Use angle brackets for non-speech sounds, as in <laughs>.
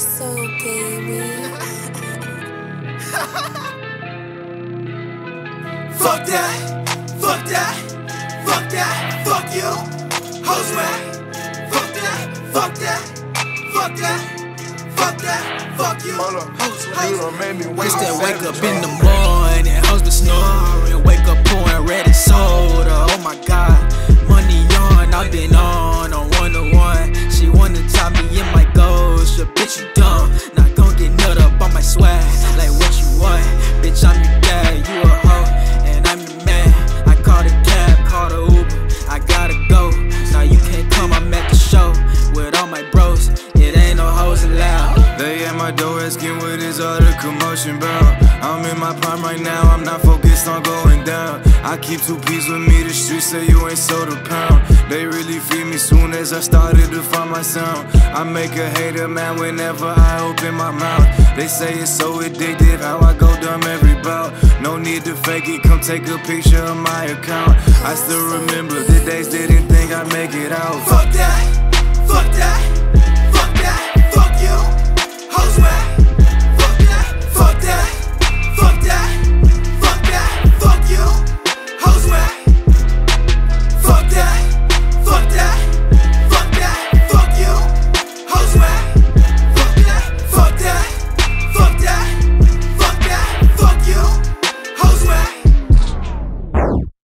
baby. <laughs> Fuck that, fuck that, fuck that, fuck you. Hoes whack. Fuck that, fuck that, fuck that, fuck that, fuck you. Hold up. Hoes You whack. done made me It's that wake up in the morning. morning, hoes been snoring, They at my door asking what is all the commotion about. I'm in my prime right now, I'm not focused on going down. I keep two peas with me, the streets say you ain't sold a pound. They really feed me soon as I started to find my sound. I make a hater mad whenever I open my mouth. They say it's so addictive how I go dumb every bout. No need to fake it, come take a picture of my account. I still remember the days they didn't think I'd make it out.